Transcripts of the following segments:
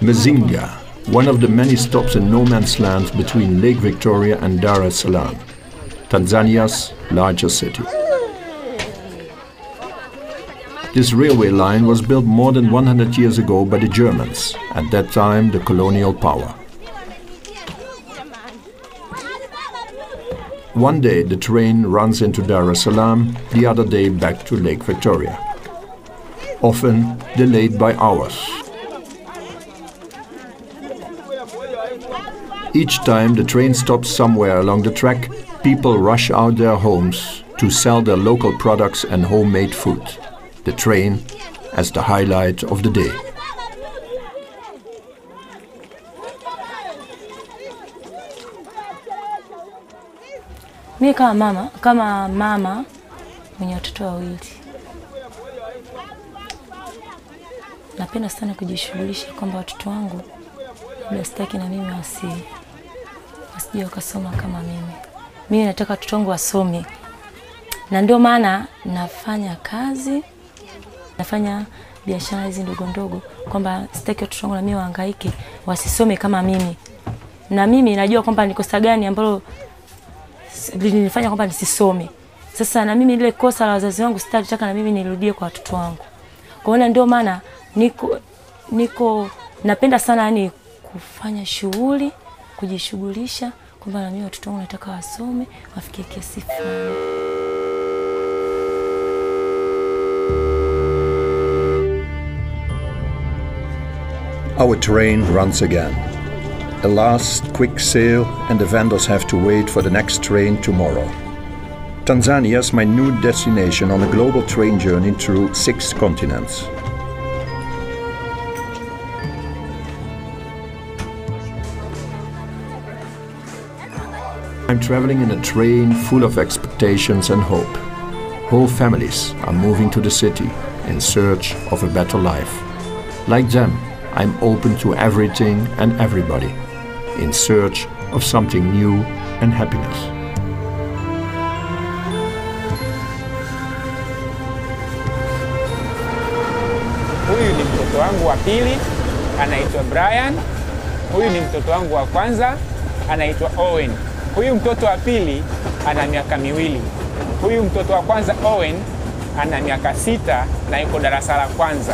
Mazinga, one of the many stops in no man's land between Lake Victoria and Dar es Salaam, Tanzania's largest city. This railway line was built more than 100 years ago by the Germans, at that time the colonial power. One day the train runs into Dar es Salaam, the other day back to Lake Victoria. Often delayed by hours. Each time the train stops somewhere along the track, people rush out their homes to sell their local products and homemade food. The train as the highlight of the day. Mimi kama mama, kama mama mwenye watoto wawili, napenda sana kujishughulisha kwamba watoto wangu labda sitaki na mimi wasi wasije wakasoma kama mimi. Mimi nataka watoto wangu wasome, na ndio maana nafanya kazi, nafanya biashara hizi ndogo ndogo, kwamba sitaki watoto wangu na mimi wahangaike, wasisome kama mimi. Na mimi najua kwamba ni kosa gani ambalo lilinifanya kwamba nisisome. Sasa na mimi lile kosa la wazazi wangu sitalitaka na mimi nirudie kwa watoto wangu. Kwa hiyo ndio maana niko niko napenda sana yani kufanya shughuli, kujishughulisha kwamba watoto wangu nataka wasome, wafikie kiasi fulani. Our train runs again. A last quick sail, and the vendors have to wait for the next train tomorrow. Tanzania is my new destination on a global train journey through six continents. Traveling in a train full of expectations and hope. Whole families are moving to the city in search of a better life. Like them, I'm open to everything and everybody in search of something new and happiness. Huyu ni mtoto wangu wa pili, anaitwa Brian. Huyu ni mtoto wangu wa kwanza, anaitwa Owen. Huyu mtoto wa pili ana miaka miwili. Huyu mtoto wa kwanza Owen ana miaka sita na yuko darasa la kwanza.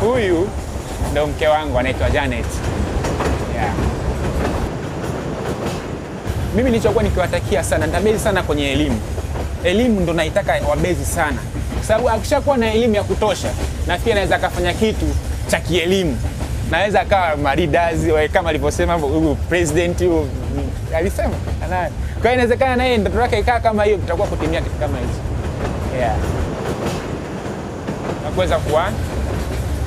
Huyu ndo mke wangu anaitwa Janet. Yeah. Mimi nilichokuwa nikiwatakia sana, nitabezi sana kwenye elimu. Elimu ndo naitaka wabezi sana, kwa sababu akishakuwa na elimu ya kutosha, nafikiri anaweza akafanya kitu cha kielimu, naweza akawa maridazi kama alivyosema president alisema anaye. Kwa hiyo inawezekana naye ndoto yake ikaa kama hiyo, kitakuwa kutimia kitu kama hicho. Yeah. na kuweza kuwa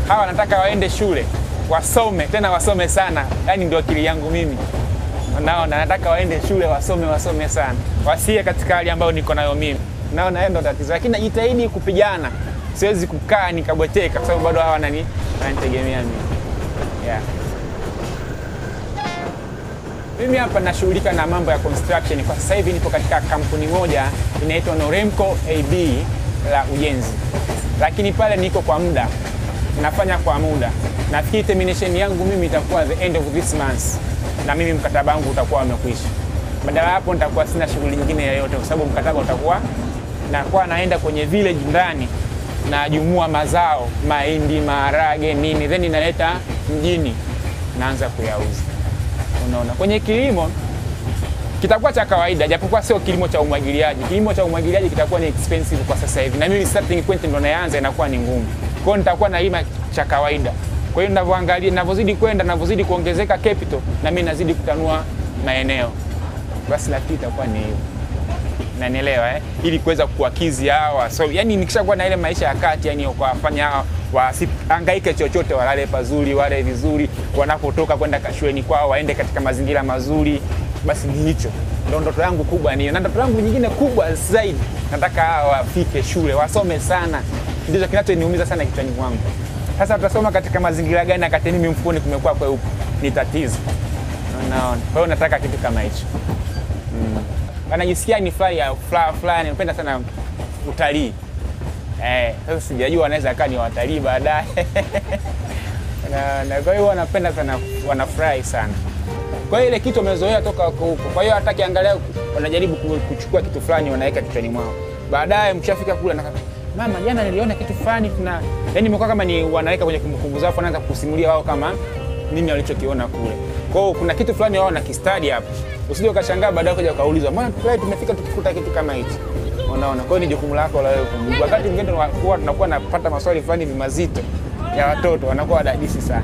hawa nataka waende shule wasome, tena wasome sana, yaani ndio akili yangu mimi. Naona nataka waende shule wasome wasome sana, wasie katika hali ambayo niko nayo mimi. Naona hiyo ndo tatizo, lakini najitahidi kupigana, siwezi kukaa nikabweteka, kwa sababu bado hawa nani wananitegemea mimi yeah. Mimi hapa nashughulika na mambo ya construction. Kwa sasa hivi nipo katika kampuni moja inaitwa Noremco AB la ujenzi, lakini pale niko kwa muda, nafanya kwa muda. Nafikiri termination yangu mimi itakuwa the end of this month na mimi mkataba wangu utakuwa umekwisha. Badala hapo nitakuwa sina shughuli nyingine yoyote, kwa sababu mkataba utakuwa nakuwa naenda kwenye village ndani najumua mazao mahindi, maharage, nini, then inaleta mjini, naanza kuyauza. Unaona, kwenye kilimo kitakuwa cha kawaida, japokuwa sio kilimo cha umwagiliaji. Kilimo cha umwagiliaji kitakuwa ni expensive kwa sasa hivi, na mimi starting point ndo naanza, inakuwa ni ngumu. Kwa hiyo nitakuwa nalima cha kawaida. Kwa hiyo ninavyoangalia, ninavyozidi kwenda, ninavyozidi kuongezeka capital, na mimi nazidi kutanua maeneo, basi nafikiri itakuwa ni hivyo nanielewa eh? ili kuweza kuwakizi hawa so, yani nikishakuwa na ile maisha ya kati yani kuwafanya hawa wasihangaike chochote, walale pazuri, wale vizuri, wanapotoka kwenda kashweni kwao waende katika mazingira mazuri, basi ni hicho. Ndo ndoto yangu kubwa niyo, na ndoto yangu nyingine kubwa zaidi, nataka hawa wafike shule wasome sana, ndicho kinachoniumiza sana kichwani mwangu. Sasa tutasoma katika mazingira gani akati mimi mfukoni kumekuwa kweupe? Ni tatizo, unaona. Kwa hiyo nataka kitu kama hicho. Mm. Anajisikia ni furaha fulani, napenda sana utalii eh. Sasa sijajua wanaweza kaa ni watalii baadaye na, na kwa hiyo wanapenda sana, wanafurahi sana. Kwa hiyo ile kitu wamezoea toka wako huko, kwa hiyo hata kiangalia wanajaribu kuchukua kitu fulani wanaweka kichwani mwao, baadaye mkishafika kule na mama, jana niliona kitu fulani tuna, yani imekuwa kama ni wanaweka kwenye kumbukumbu zao, wanaanza kusimulia wao kama nini walichokiona kule. Kwa hiyo kuna kitu fulani wao na kistadi hapo, usije ukashangaa baadaye kuja ukaulizwa, mbona tumefika tukikuta kitu kama hichi. Unaona, kwa hiyo ni jukumu lako la wewe kumjibu. Wakati mwingine tunakuwa napata maswali fulani mazito ya watoto, wanakuwa wadadisi sana.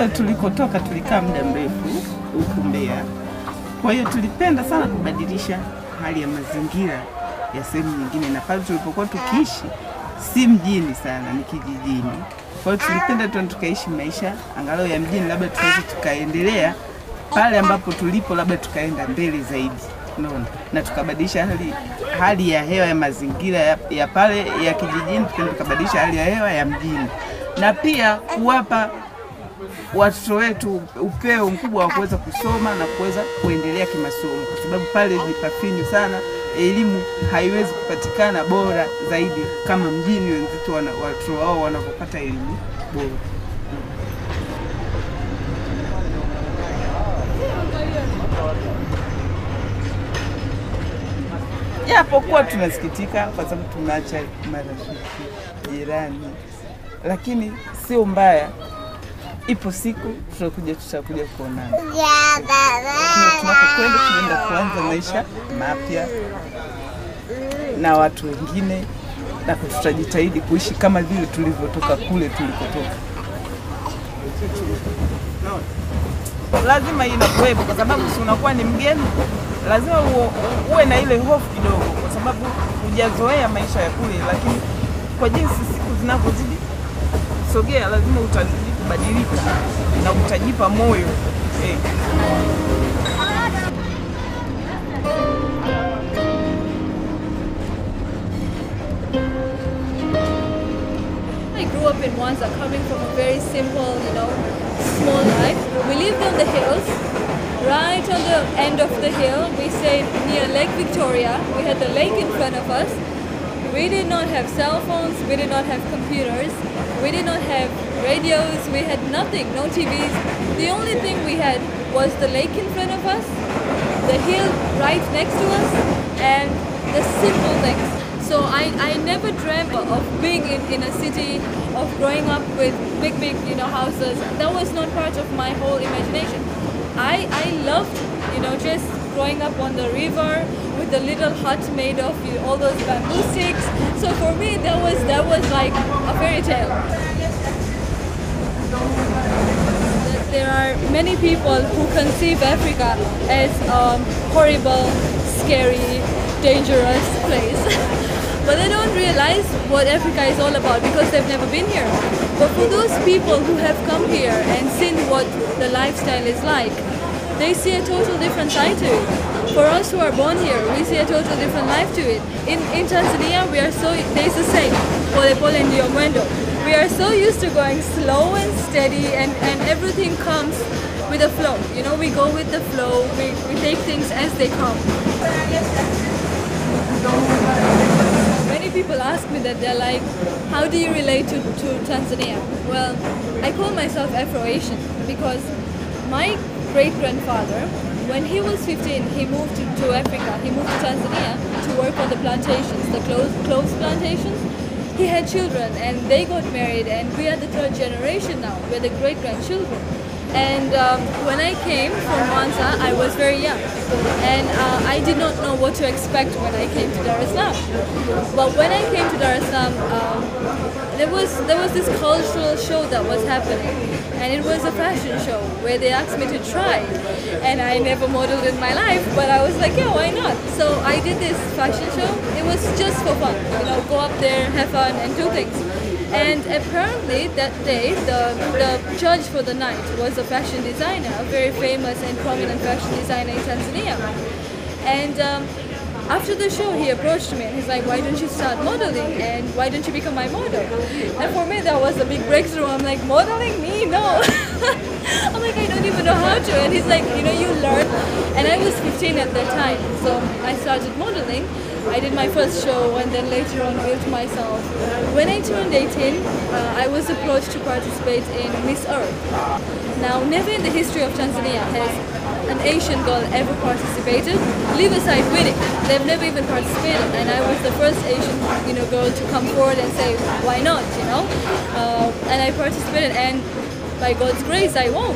Kule tulikotoka tulikaa muda mrefu huku Mbeya. Kwa hiyo tulipenda sana kubadilisha hali ya mazingira ya sehemu nyingine, na pale tulipokuwa tukiishi si mjini sana, ni kijijini. Kwa hiyo tulipenda tu tukaishi maisha angalau ya mjini, labda tuweze tukaendelea pale ambapo tulipo, labda tukaenda mbele zaidi, unaona, na tukabadilisha hali, hali ya hewa ya mazingira ya, ya pale ya kijijini, tukabadilisha hali ya hewa ya mjini, na pia kuwapa watoto wetu upeo mkubwa wa kuweza kusoma na kuweza kuendelea kimasomo, kwa sababu pale ni pafinyu sana. Elimu haiwezi kupatikana bora zaidi kama mjini wenzetu watoto wao wanapopata elimu bora. Japokuwa tunasikitika kwa sababu tunaacha marafiki, jirani, lakini sio mbaya ipo siku tutakuja tutakuja kuonana. Tunapokwenda tunaenda kuanza maisha mapya na watu wengine, na tutajitahidi kuishi kama vile tulivyotoka kule tulikotoka. Lazima inakuwepo kwa sababu si unakuwa ni mgeni, lazima uwe na ile hofu kidogo, kwa sababu hujazoea maisha ya kule, lakini kwa jinsi siku zinavyozidi sogea, lazima utazidi kubadilika na utajipa moyo eh. I grew up in Mwanza, coming from a very simple, you know, small life. We lived on the hills. Right on the end of the hill, we stayed near Lake Victoria. We had the lake in front of us. We did not have cell phones. We did not have computers. We did not have radios. We had nothing, no TVs. The only thing we had was the lake in front of us, the hill right next to us, and the simple things. So I, I never dreamt of being in, in a city, of growing up with big, big, you know, houses. That was not part of my whole imagination. I, I loved, you know, just growing up on the river with the little hut made of all those bamboo sticks. So for me, that was that was like a fairy tale. There are many people who conceive Africa as a horrible, scary, dangerous place. but they don't realize what Africa is all about because they've never been here. But for those people who have come here and seen what the lifestyle is like, they see a total different side to it. For us who are born here, we see a total different life to it. In, in Tanzania, we are so, there's a saying, pole pole ndio mwendo. We are so used to going slow and steady and, and everything comes with a flow. You know, we go with the flow, we, we take things as they come. Many people ask me that they're like, how do you relate to, to Tanzania? Well, I call myself Afro-Asian because my great-grandfather, when he was 15, he moved to, Africa. He moved to Tanzania to work on the plantations, the clothes, clothes plantations. He had children and they got married and we are the third generation now. We're the great-grandchildren. And um, when I came from Mwanza, I was very young, and uh, I did not know what to expect when I came to Dar es Salaam. But when I came to Dar es Salaam, um, there was there was this cultural show that was happening, and it was a fashion show where they asked me to try, and I never modeled in my life, but I was like, yeah, why not? So I did this fashion show. It was just for fun, you know, go up there, have fun, and do things. And apparently that day, the, the judge for the night was a fashion designer, a very famous and prominent fashion designer in Tanzania. And um, after the show, he approached me and he's like, why don't you start modeling and why don't you become my model? And for me, that was a big breakthrough. I'm like, modeling me? No. I'm like, I don't even know how to. And he's like, you know, you learn. And I was 15 at that time. So I started modeling. I did my first show and then later on built myself. When I turned 18, uh, I was approached to participate in Miss Earth. Now, never in the history of Tanzania has an Asian girl ever participated. Leave aside winning, they've never even participated, and I was the first Asian, you know, girl to come forward and say, why not, you know? Uh, and I participated, and by God's grace, I won.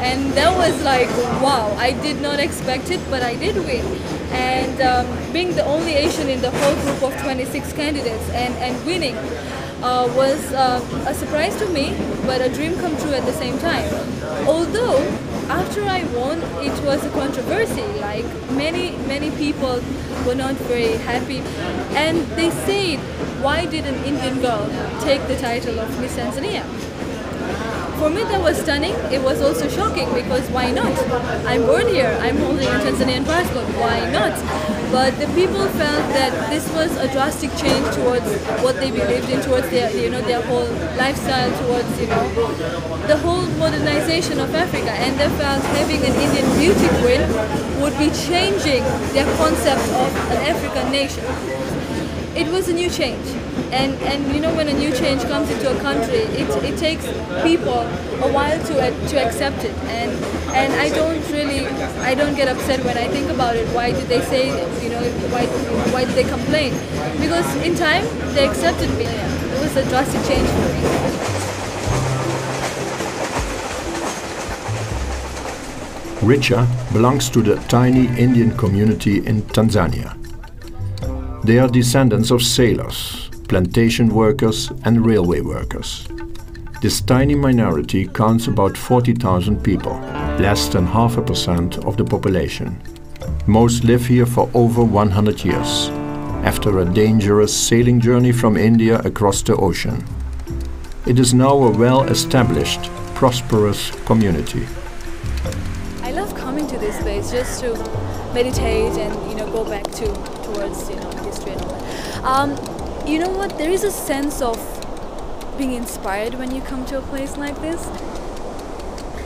And that was like, wow, I did not expect it, but I did win. And um, being the only Asian in the whole group of 26 candidates and, and winning uh, was uh, a surprise to me, but a dream come true at the same time. Although, after I won, it was a controversy. Like many, many people were not very happy. And they said, why did an Indian girl take the title of Miss Tanzania? For me, that was stunning. It was also shocking because why not? I'm born here. I'm holding a Tanzanian passport. Why not? But the people felt that this was a drastic change towards what they believed in, towards their, you know, their whole lifestyle, towards, you know, the whole modernization of Africa. And they felt having an Indian beauty queen would be changing their concept of an African nation. It was a new change and and you know when a new change comes into a country it, it takes people a while to uh, to accept it. And and I don't really I don't get upset when I think about it. Why did they say you know why why did they complain? Because in time they accepted me. It was a drastic change for me. Richa belongs to the tiny Indian community in Tanzania. They are descendants of sailors, plantation workers and railway workers. This tiny minority counts about 40,000 people, less than half a percent of the population. Most live here for over 100 years, after a dangerous sailing journey from India across the ocean. It is now a well-established, prosperous community. I love coming to this place just to meditate and you know go back to towards you know history and all that. Um, you know what? There is a sense of being inspired when you come to a place like this.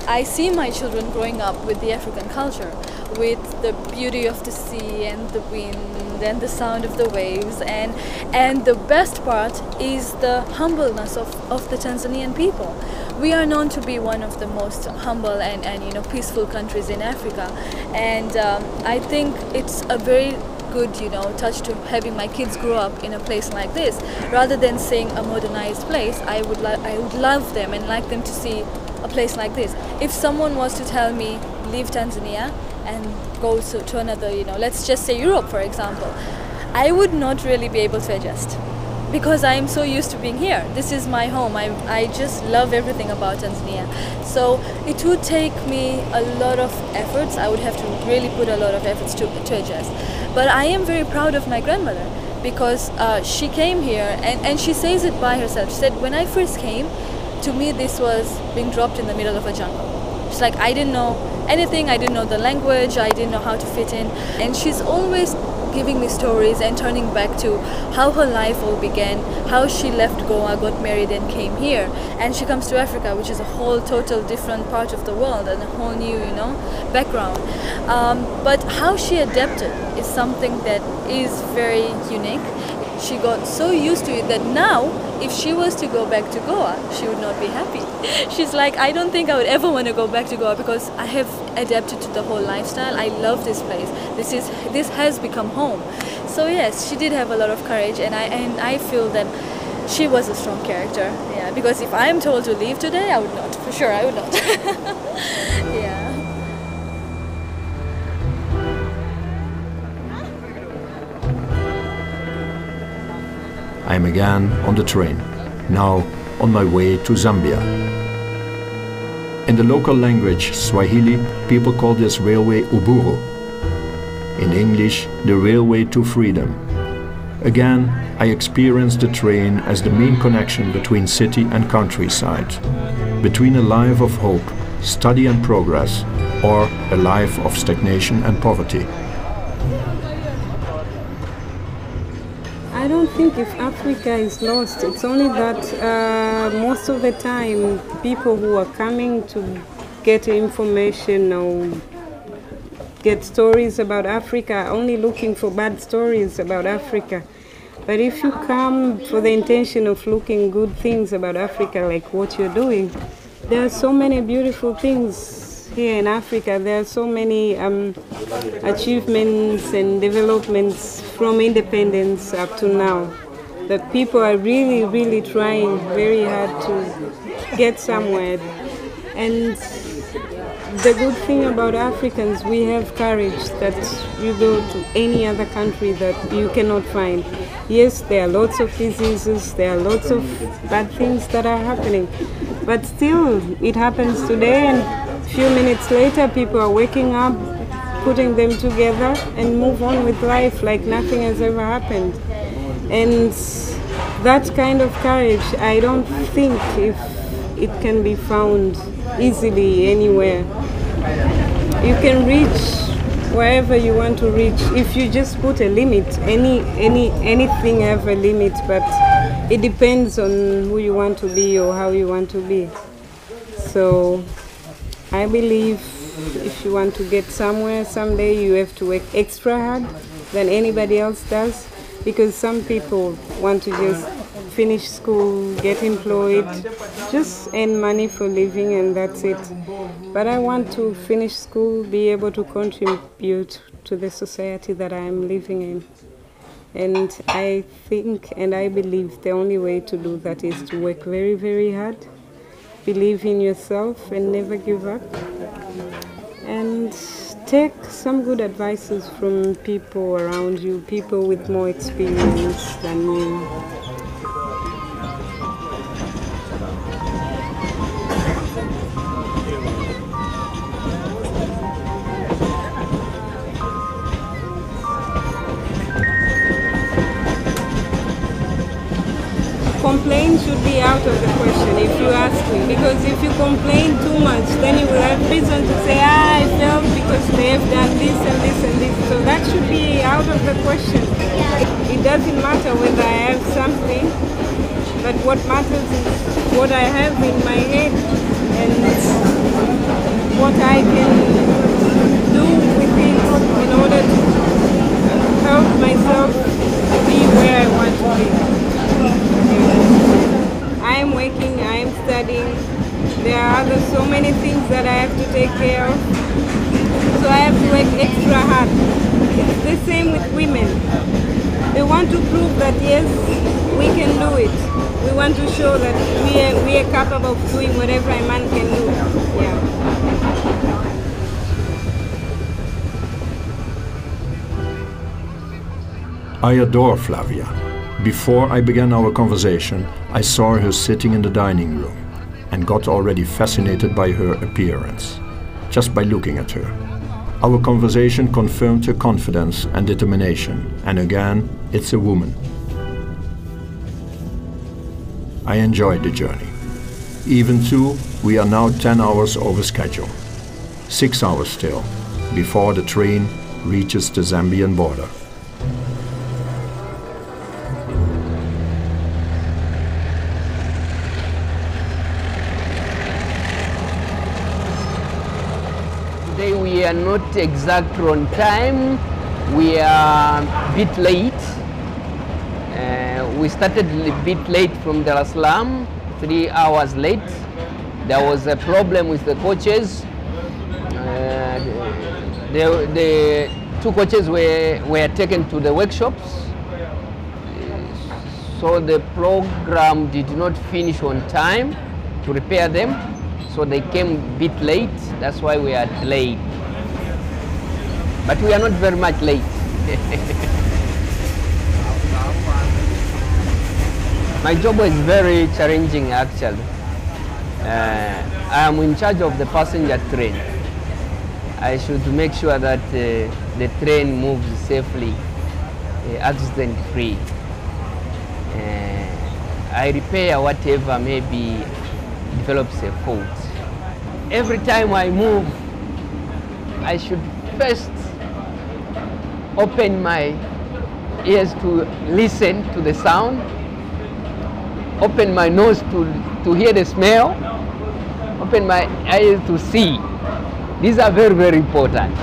I see my children growing up with the African culture, with the beauty of the sea and the wind and the sound of the waves and and the best part is the humbleness of, of the Tanzanian people. We are known to be one of the most humble and, and you know peaceful countries in Africa and um, I think it's a very good you know touch to having my kids grow up in a place like this. Rather than seeing a modernized place I would I would love them and like them to see a place like this. If someone was to tell me leave Tanzania and go to, to another you know let's just say Europe for example I would not really be able to adjust because I am so used to being here. This is my home. I, I just love everything about Tanzania. So it would take me a lot of efforts. I would have to really put a lot of efforts to, to adjust. But I am very proud of my grandmother because uh, she came here and, and she says it by herself. She said, when I first came, to me this was being dropped in the middle of a jungle. She's like, I didn't know anything, I didn't know the language, I didn't know how to fit in. And she's always giving me stories and turning back to how her life all began, how she left Goa, got married, and came here. And she comes to Africa, which is a whole total different part of the world and a whole new, you know, background. Um, but how she adapted is something that is very unique. She got so used to it that now, if she was to go back to Goa, she would not be happy. She's like, I don't think I would ever want to go back to Goa because I have adapted to the whole lifestyle. I love this place. This is this has become home. So yes, she did have a lot of courage, and I and I feel that she was a strong character. Yeah, because if I am told to leave today, I would not. For sure, I would not. yeah. I am again on the train, now on my way to Zambia. In the local language Swahili, people call this railway Uhuru. In English, the railway to freedom. Again, I experienced the train as the main connection between city and countryside, between a life of hope, study and progress, or a life of stagnation and poverty. I don't think if Africa is lost, it's only that uh, most of the time people who are coming to get information or get stories about Africa are only looking for bad stories about Africa. But if you come for the intention of looking good things about Africa, like what you're doing, there are so many beautiful things here in Africa. There are so many um, achievements and developments from independence up to now that people are really, really trying very hard to get somewhere. And the good thing about Africans, we have courage that you go to any other country that you cannot find. Yes, there are lots of diseases, there are lots of bad things that are happening, but still, it happens today, and few minutes later, people are waking up, putting them together, and move on with life like nothing has ever happened. And that kind of courage, I don't think if it can be found easily anywhere. You can reach wherever you want to reach if you just put a limit. Any any anything have a limit, but it depends on who you want to be or how you want to be. So I believe if you want to get somewhere someday, you have to work extra hard than anybody else does because some people want to just finish school, get employed, just earn money for living, and that's it. But I want to finish school, be able to contribute to the society that I am living in. And I think and I believe the only way to do that is to work very, very hard, believe in yourself, and never give up. And take some good advices from people around you, people with more experience than you. Complain should be out of the question if you ask me. Because if you complain too much then you will have reason to say ah I failed because they have done this and this and this. So that should be out of the question. It, doesn't matter whether I have something but what matters is what I have in my head and what I can do with it in order to help myself be where I want to be. I am working, I am studying. There are other so many things that I have to take care of. So I have to work extra hard. It's the same with women. They want to prove that yes, we can do it. We want to show that we are, we are capable of doing whatever a man can do. Yeah. I adore Flavia. Before I began our conversation, I saw her sitting in the dining room and got already fascinated by her appearance, just by looking at her. Our conversation confirmed her confidence and determination, and again, it's a woman. I enjoyed the journey. Even though we are now 10 hours over schedule. Six hours still, before the train reaches the Zambian border. Are not exact on time. We are a bit late. Uh, we started a bit late from Dar es Salaam, three hours late. There was a problem with the coaches. Uh, the, the two coaches were, were taken to the workshops. So the program did not finish on time to repair them. So they came a bit late. That's why we are delayed. But we are not very much late. My job is very challenging actually. Uh, I am in charge of the passenger train. I should make sure that uh, the train moves safely, uh, accident free. uh, I repair whatever maybe develops a fault. Every time I move, I should first open my ears to listen to the sound, open my nose to, to hear the smell, open my eyes to see. These are very, very important.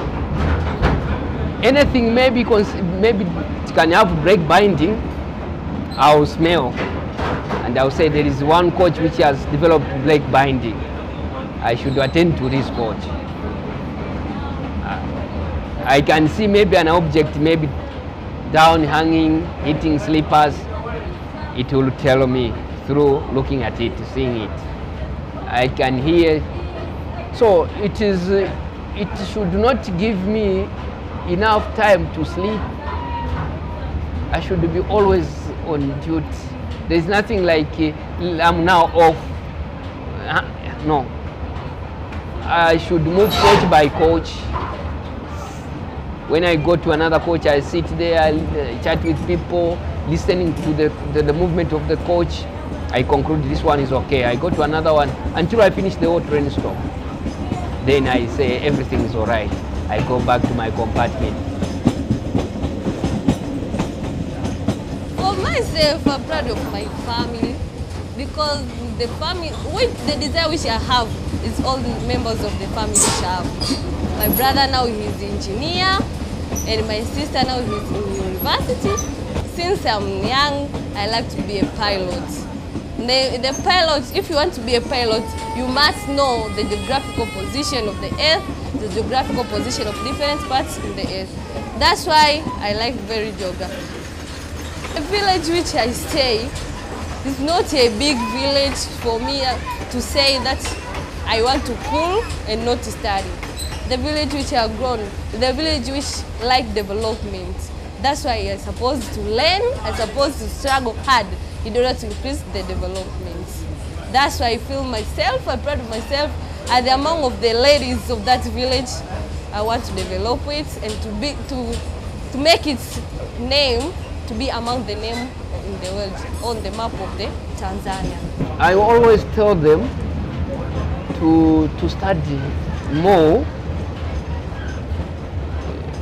Anything maybe, maybe can have brake binding, I'll smell and I'll say there is one coach which has developed brake binding. I should attend to this coach. I can see maybe an object maybe down hanging, hitting slippers. It will tell me through looking at it, seeing it. I can hear. So it is. It should not give me enough time to sleep. I should be always on duty. There's nothing like uh, I'm now off. Uh, no. I should move coach by coach. When I go to another coach, I sit there, I chat with people, listening to the, the, the movement of the coach. I conclude this one is okay. I go to another one until I finish the whole train stop. Then I say everything is all right. I go back to my compartment. For myself, I'm proud of my family because the family, with the desire which I have, is all the members of the family which I have. My brother now he's engineer, and my sister now he's in university. Since I'm young, I like to be a pilot. The, the pilot, if you want to be a pilot, you must know the geographical position of the earth, the geographical position of different parts in the earth. That's why I like very geography. The village which I stay is not a big village for me to say that I want to cool and not to study. The village which have grown, the village which like development. That's why I'm supposed to learn, I'm supposed to struggle hard in order to increase the development. That's why I feel myself, I'm proud of myself, and among of the ladies of that village, I want to develop it and to be to to make its name to be among the name in the world on the map of the Tanzania. I always tell them to, to study more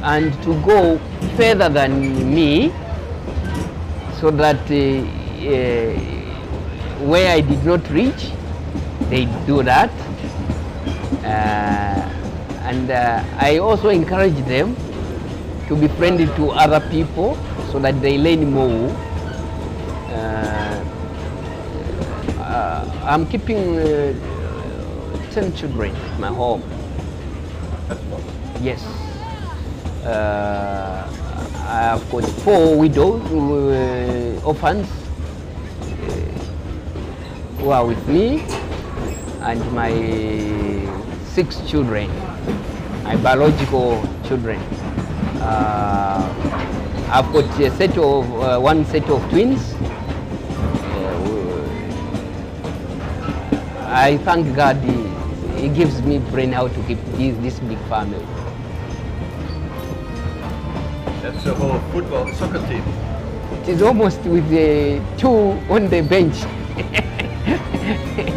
and to go further than me so that uh, uh, where I did not reach, they do that. Uh, and uh, I also encourage them to be friendly to other people so that they learn more. Uh, uh, I'm keeping uh, 10 children in my home. Yes. Uh, I've got four widows, uh, orphans, uh, who are with me, and my six children, my biological children. Uh, I've got a set of uh, one set of twins. I thank God He, he gives me brain how to keep this, this big family. That's the whole football soccer team. It is almost with the two on the bench.